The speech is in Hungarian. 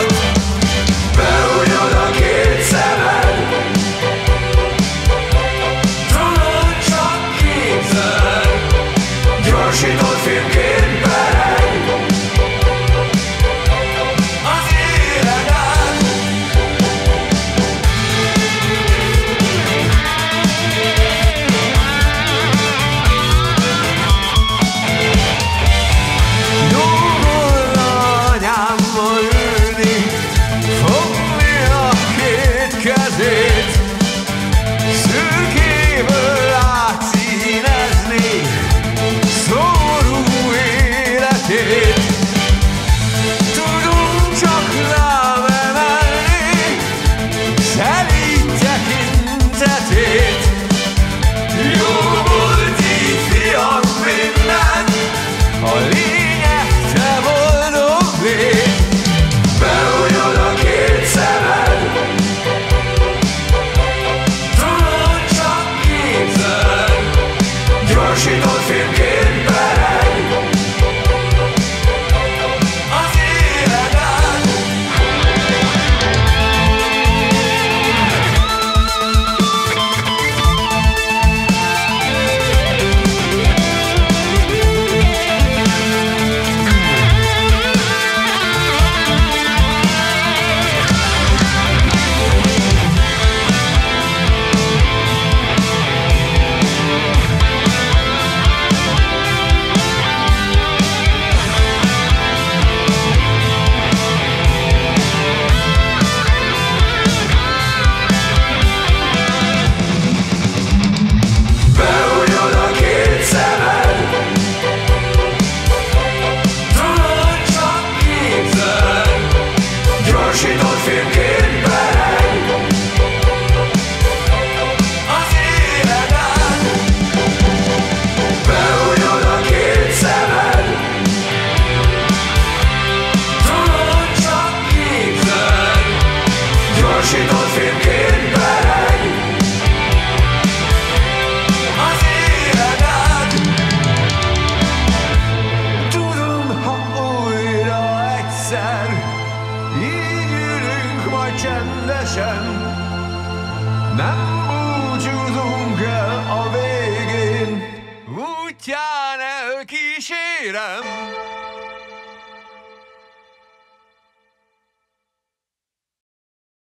out. day. Nem búcsúzunk el a végén, útján elkísérem.